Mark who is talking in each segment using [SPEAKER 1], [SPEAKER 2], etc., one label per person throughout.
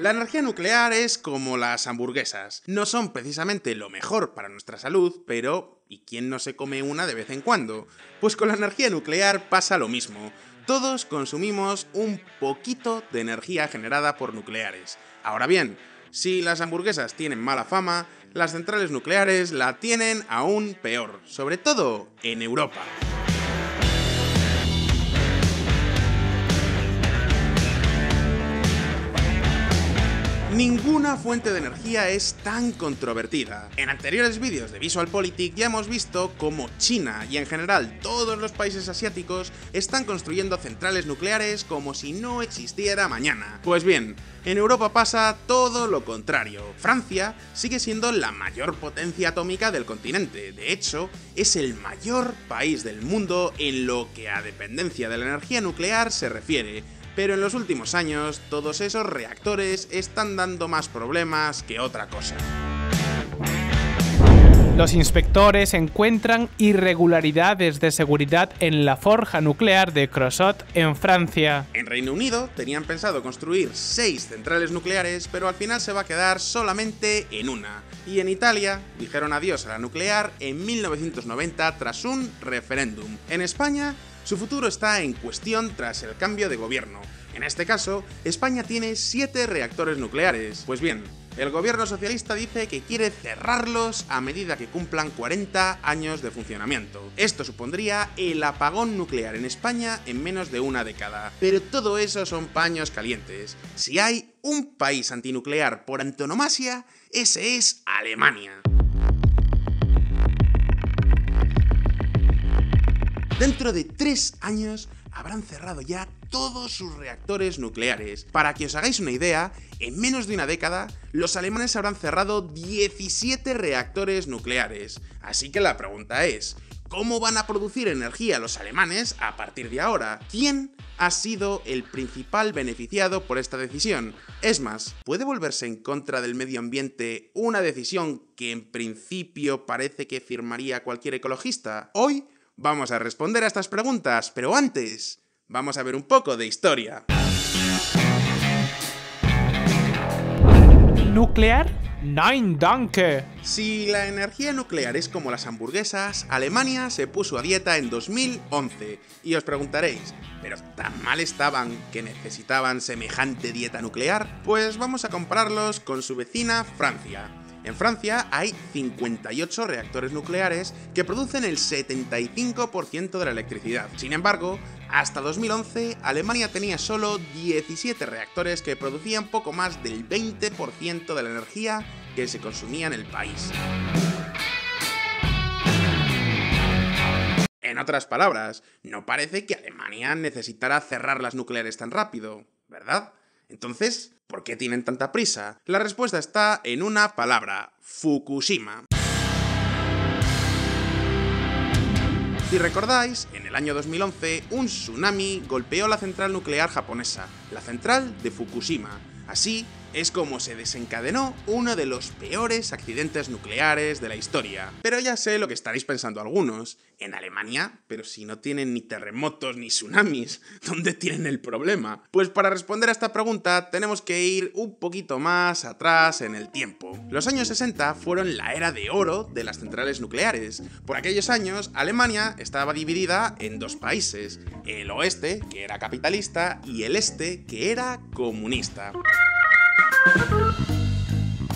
[SPEAKER 1] La energía nuclear es como las hamburguesas. No son precisamente lo mejor para nuestra salud, pero ¿y quién no se come una de vez en cuando? Pues con la energía nuclear pasa lo mismo. Todos consumimos un poquito de energía generada por nucleares. Ahora bien, si las hamburguesas tienen mala fama, las centrales nucleares la tienen aún peor, sobre todo en Europa. Ninguna fuente de energía es tan controvertida. En anteriores vídeos de VisualPolitik ya hemos visto cómo China y en general todos los países asiáticos están construyendo centrales nucleares como si no existiera mañana. Pues bien, en Europa pasa todo lo contrario. Francia sigue siendo la mayor potencia atómica del continente. De hecho, es el mayor país del mundo en lo que a dependencia de la energía nuclear se refiere pero en los últimos años todos esos reactores están dando más problemas que otra cosa.
[SPEAKER 2] Los inspectores encuentran irregularidades de seguridad en la forja nuclear de Crosot en Francia.
[SPEAKER 1] En Reino Unido tenían pensado construir seis centrales nucleares, pero al final se va a quedar solamente en una. Y en Italia dijeron adiós a la nuclear en 1990 tras un referéndum. En España su futuro está en cuestión tras el cambio de gobierno. En este caso, España tiene 7 reactores nucleares. Pues bien, el gobierno socialista dice que quiere cerrarlos a medida que cumplan 40 años de funcionamiento. Esto supondría el apagón nuclear en España en menos de una década. Pero todo eso son paños calientes. Si hay un país antinuclear por antonomasia, ese es Alemania. Dentro de tres años habrán cerrado ya todos sus reactores nucleares. Para que os hagáis una idea, en menos de una década, los alemanes habrán cerrado 17 reactores nucleares. Así que la pregunta es, ¿cómo van a producir energía los alemanes a partir de ahora? ¿Quién ha sido el principal beneficiado por esta decisión? Es más, ¿puede volverse en contra del medio ambiente una decisión que en principio parece que firmaría cualquier ecologista? Hoy Vamos a responder a estas preguntas, pero antes, vamos a ver un poco de historia.
[SPEAKER 2] ¿Nuclear? Nein, danke.
[SPEAKER 1] Si la energía nuclear es como las hamburguesas, Alemania se puso a dieta en 2011. Y os preguntaréis, ¿pero tan mal estaban que necesitaban semejante dieta nuclear? Pues vamos a compararlos con su vecina Francia. En Francia hay 58 reactores nucleares que producen el 75% de la electricidad. Sin embargo, hasta 2011 Alemania tenía solo 17 reactores que producían poco más del 20% de la energía que se consumía en el país. En otras palabras, no parece que Alemania necesitara cerrar las nucleares tan rápido, ¿verdad? Entonces, ¿por qué tienen tanta prisa? La respuesta está en una palabra, Fukushima. Si recordáis, en el año 2011 un tsunami golpeó la central nuclear japonesa, la central de Fukushima. Así, es como se desencadenó uno de los peores accidentes nucleares de la historia. Pero ya sé lo que estaréis pensando algunos. En Alemania, pero si no tienen ni terremotos ni tsunamis, ¿dónde tienen el problema? Pues para responder a esta pregunta tenemos que ir un poquito más atrás en el tiempo. Los años 60 fueron la era de oro de las centrales nucleares. Por aquellos años, Alemania estaba dividida en dos países, el oeste, que era capitalista, y el este, que era comunista.
[SPEAKER 2] you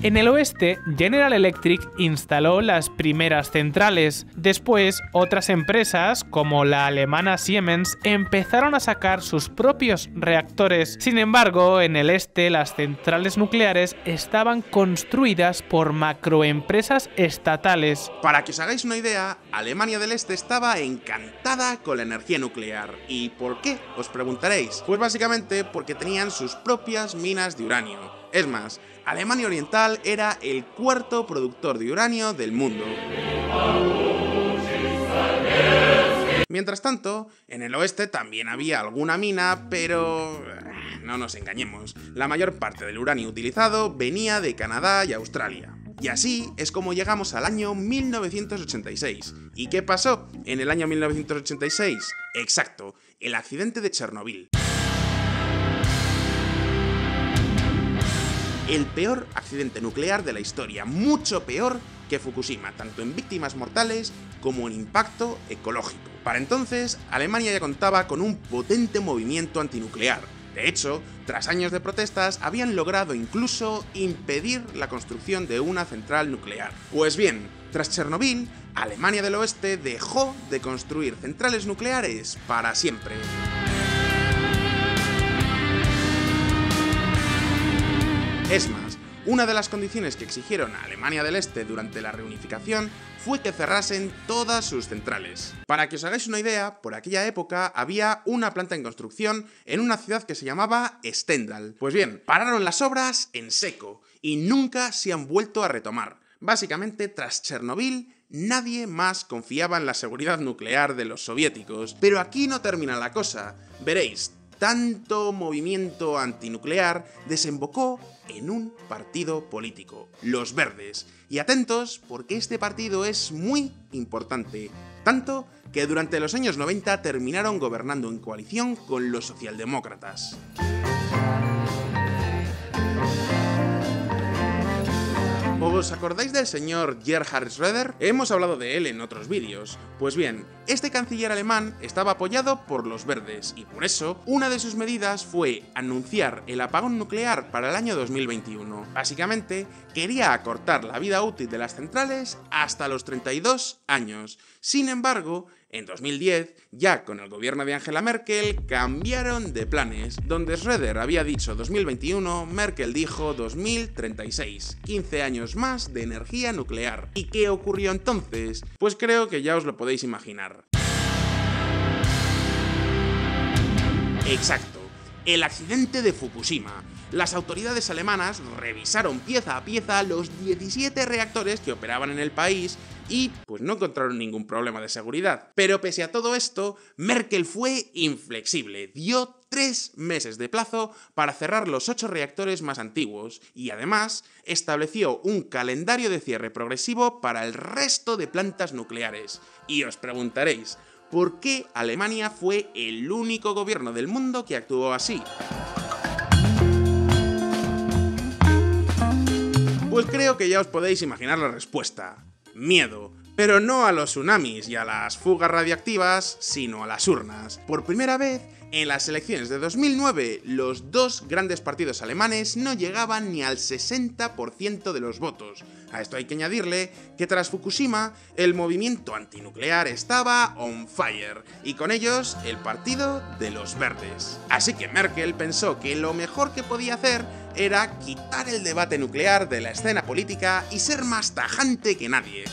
[SPEAKER 2] En el oeste, General Electric instaló las primeras centrales. Después, otras empresas, como la alemana Siemens, empezaron a sacar sus propios reactores. Sin embargo, en el este, las centrales nucleares estaban construidas por macroempresas estatales.
[SPEAKER 1] Para que os hagáis una idea, Alemania del Este estaba encantada con la energía nuclear. ¿Y por qué? Os preguntaréis. Pues básicamente porque tenían sus propias minas de uranio. Es más, Alemania Oriental era el cuarto productor de uranio del mundo. Mientras tanto, en el oeste también había alguna mina, pero... Eh, no nos engañemos, la mayor parte del uranio utilizado venía de Canadá y Australia. Y así es como llegamos al año 1986. ¿Y qué pasó en el año 1986? Exacto, el accidente de Chernobyl. El peor accidente nuclear de la historia, mucho peor que Fukushima, tanto en víctimas mortales como en impacto ecológico. Para entonces, Alemania ya contaba con un potente movimiento antinuclear. De hecho, tras años de protestas, habían logrado incluso impedir la construcción de una central nuclear. Pues bien, tras Chernobyl, Alemania del Oeste dejó de construir centrales nucleares para siempre. Es más, una de las condiciones que exigieron a Alemania del Este durante la reunificación fue que cerrasen todas sus centrales. Para que os hagáis una idea, por aquella época había una planta en construcción en una ciudad que se llamaba Stendhal. Pues bien, pararon las obras en seco y nunca se han vuelto a retomar. Básicamente, tras Chernobyl, nadie más confiaba en la seguridad nuclear de los soviéticos. Pero aquí no termina la cosa. Veréis, tanto movimiento antinuclear desembocó en un partido político, los Verdes. Y atentos, porque este partido es muy importante, tanto que durante los años 90 terminaron gobernando en coalición con los socialdemócratas. ¿Os acordáis del señor Gerhard Schröder? Hemos hablado de él en otros vídeos. Pues bien, este canciller alemán estaba apoyado por los verdes y por eso una de sus medidas fue anunciar el apagón nuclear para el año 2021. Básicamente, quería acortar la vida útil de las centrales hasta los 32 años. Sin embargo, en 2010, ya con el gobierno de Angela Merkel, cambiaron de planes. Donde Schröder había dicho 2021, Merkel dijo 2036, 15 años más de energía nuclear. ¿Y qué ocurrió entonces? Pues creo que ya os lo podéis imaginar. Exacto, el accidente de Fukushima. Las autoridades alemanas revisaron pieza a pieza los 17 reactores que operaban en el país y pues no encontraron ningún problema de seguridad. Pero pese a todo esto, Merkel fue inflexible, dio tres meses de plazo para cerrar los ocho reactores más antiguos y además estableció un calendario de cierre progresivo para el resto de plantas nucleares. Y os preguntaréis, ¿por qué Alemania fue el único gobierno del mundo que actuó así? Pues creo que ya os podéis imaginar la respuesta miedo. Pero no a los tsunamis y a las fugas radiactivas, sino a las urnas. Por primera vez, en las elecciones de 2009, los dos grandes partidos alemanes no llegaban ni al 60% de los votos. A esto hay que añadirle que tras Fukushima, el movimiento antinuclear estaba on fire, y con ellos el partido de los verdes. Así que Merkel pensó que lo mejor que podía hacer era quitar el debate nuclear de la escena política y ser más tajante que nadie.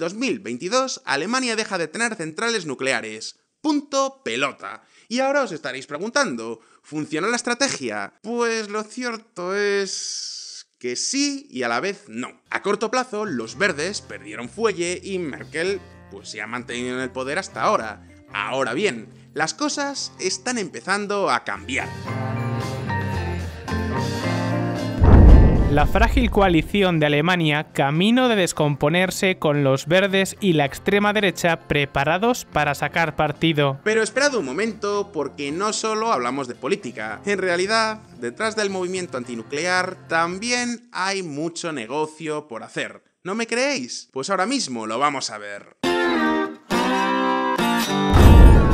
[SPEAKER 1] El 2022, Alemania deja de tener centrales nucleares. Punto pelota. Y ahora os estaréis preguntando, ¿funcionó la estrategia? Pues lo cierto es que sí y a la vez no. A corto plazo, los verdes perdieron fuelle y Merkel pues se ha mantenido en el poder hasta ahora. Ahora bien, las cosas están empezando a cambiar.
[SPEAKER 2] La frágil coalición de Alemania camino de descomponerse con los verdes y la extrema derecha preparados para sacar partido.
[SPEAKER 1] Pero esperad un momento, porque no solo hablamos de política. En realidad, detrás del movimiento antinuclear también hay mucho negocio por hacer. ¿No me creéis? Pues ahora mismo lo vamos a ver.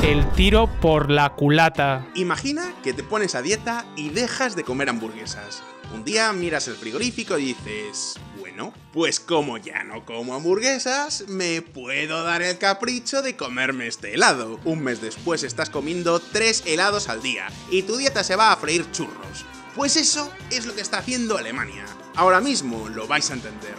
[SPEAKER 2] El tiro por la culata.
[SPEAKER 1] Imagina que te pones a dieta y dejas de comer hamburguesas. Un día miras el frigorífico y dices, bueno, pues como ya no como hamburguesas, me puedo dar el capricho de comerme este helado. Un mes después estás comiendo tres helados al día y tu dieta se va a freír churros. Pues eso es lo que está haciendo Alemania. Ahora mismo lo vais a entender.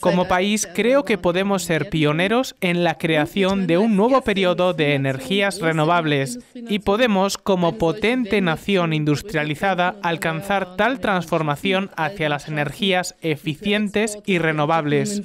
[SPEAKER 2] Como país, creo que podemos ser pioneros en la creación de un nuevo periodo de energías renovables y podemos, como potente nación industrializada, alcanzar tal transformación hacia las energías eficientes y renovables.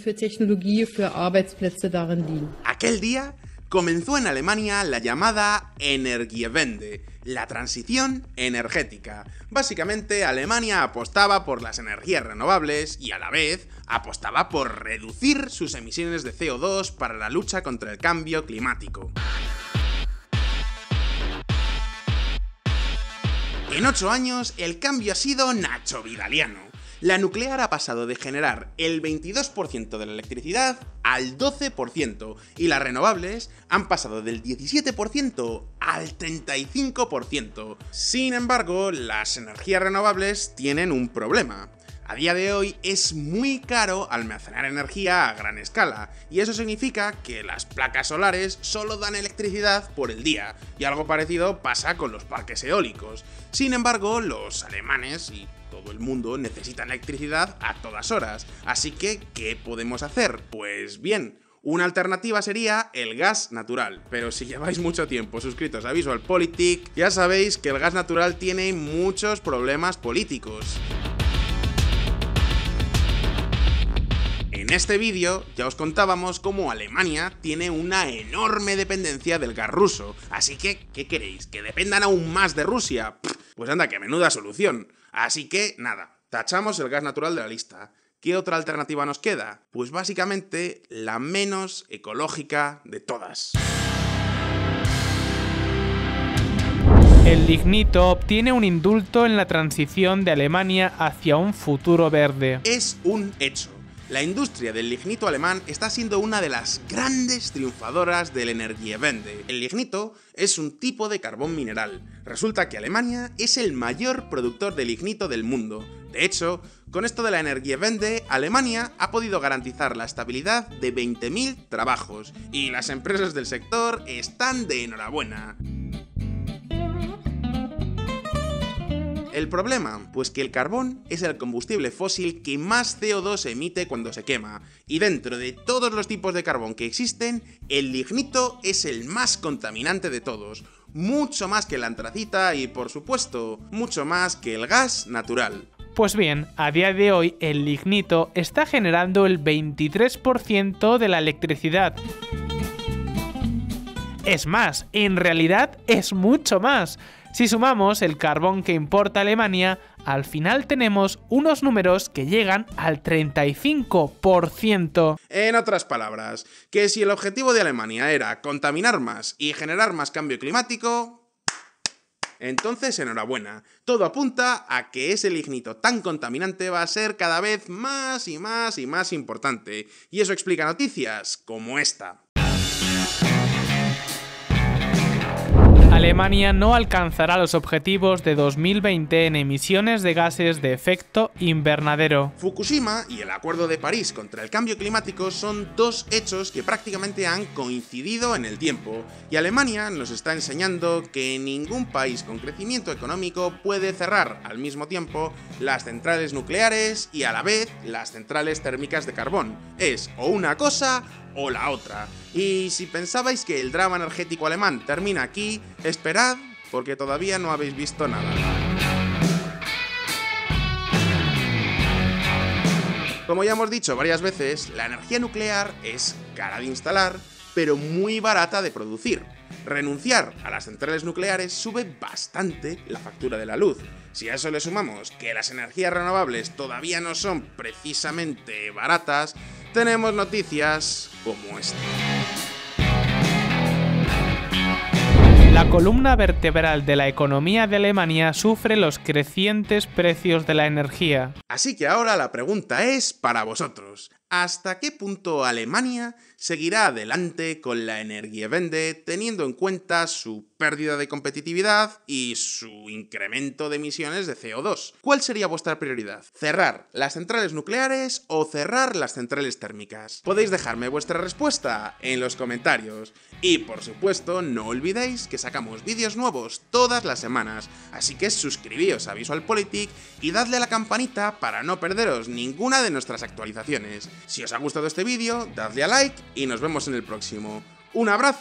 [SPEAKER 1] Aquel día comenzó en Alemania la llamada Energiewende, la transición energética. Básicamente, Alemania apostaba por las energías renovables y a la vez apostaba por reducir sus emisiones de CO2 para la lucha contra el cambio climático. En 8 años, el cambio ha sido Nacho Vidaliano. La nuclear ha pasado de generar el 22% de la electricidad al 12% y las renovables han pasado del 17% al 35%. Sin embargo, las energías renovables tienen un problema. A día de hoy es muy caro almacenar energía a gran escala, y eso significa que las placas solares solo dan electricidad por el día, y algo parecido pasa con los parques eólicos. Sin embargo, los alemanes y todo el mundo necesitan electricidad a todas horas, así que ¿qué podemos hacer? Pues bien, una alternativa sería el gas natural, pero si lleváis mucho tiempo suscritos a VisualPolitik, ya sabéis que el gas natural tiene muchos problemas políticos. En este vídeo ya os contábamos cómo Alemania tiene una enorme dependencia del gas ruso, así que, ¿qué queréis? ¿Que dependan aún más de Rusia? Pues anda, que menuda solución. Así que, nada, tachamos el gas natural de la lista. ¿Qué otra alternativa nos queda? Pues básicamente la menos ecológica de todas.
[SPEAKER 2] El lignito obtiene un indulto en la transición de Alemania hacia un futuro verde.
[SPEAKER 1] Es un hecho. La industria del lignito alemán está siendo una de las grandes triunfadoras del Energiewende. El lignito es un tipo de carbón mineral. Resulta que Alemania es el mayor productor de lignito del mundo. De hecho, con esto de la Energiewende, Alemania ha podido garantizar la estabilidad de 20.000 trabajos y las empresas del sector están de enhorabuena. ¿El problema? Pues que el carbón es el combustible fósil que más CO2 emite cuando se quema, y dentro de todos los tipos de carbón que existen, el lignito es el más contaminante de todos, mucho más que la antracita y, por supuesto, mucho más que el gas natural.
[SPEAKER 2] Pues bien, a día de hoy el lignito está generando el 23% de la electricidad. Es más, en realidad es mucho más. Si sumamos el carbón que importa Alemania, al final tenemos unos números que llegan al 35%.
[SPEAKER 1] En otras palabras, que si el objetivo de Alemania era contaminar más y generar más cambio climático, entonces, enhorabuena. Todo apunta a que ese lignito tan contaminante va a ser cada vez más y más y más importante. Y eso explica noticias como esta.
[SPEAKER 2] Alemania no alcanzará los objetivos de 2020 en emisiones de gases de efecto invernadero.
[SPEAKER 1] Fukushima y el Acuerdo de París contra el Cambio Climático son dos hechos que prácticamente han coincidido en el tiempo, y Alemania nos está enseñando que ningún país con crecimiento económico puede cerrar al mismo tiempo las centrales nucleares y a la vez las centrales térmicas de carbón. Es o una cosa o la otra. Y si pensabais que el drama energético alemán termina aquí, esperad, porque todavía no habéis visto nada. Como ya hemos dicho varias veces, la energía nuclear es cara de instalar, pero muy barata de producir. Renunciar a las centrales nucleares sube bastante la factura de la luz. Si a eso le sumamos que las energías renovables todavía no son precisamente baratas, tenemos noticias como esta.
[SPEAKER 2] La columna vertebral de la economía de Alemania sufre los crecientes precios de la energía.
[SPEAKER 1] Así que ahora la pregunta es para vosotros. ¿Hasta qué punto Alemania seguirá adelante con la Energiewende teniendo en cuenta su pérdida de competitividad y su incremento de emisiones de CO2? ¿Cuál sería vuestra prioridad? ¿Cerrar las centrales nucleares o cerrar las centrales térmicas? Podéis dejarme vuestra respuesta en los comentarios. Y por supuesto, no olvidéis que sacamos vídeos nuevos todas las semanas, así que suscribíos a VisualPolitik y dadle a la campanita para no perderos ninguna de nuestras actualizaciones. Si os ha gustado este vídeo, dadle a like y nos vemos en el próximo. ¡Un abrazo!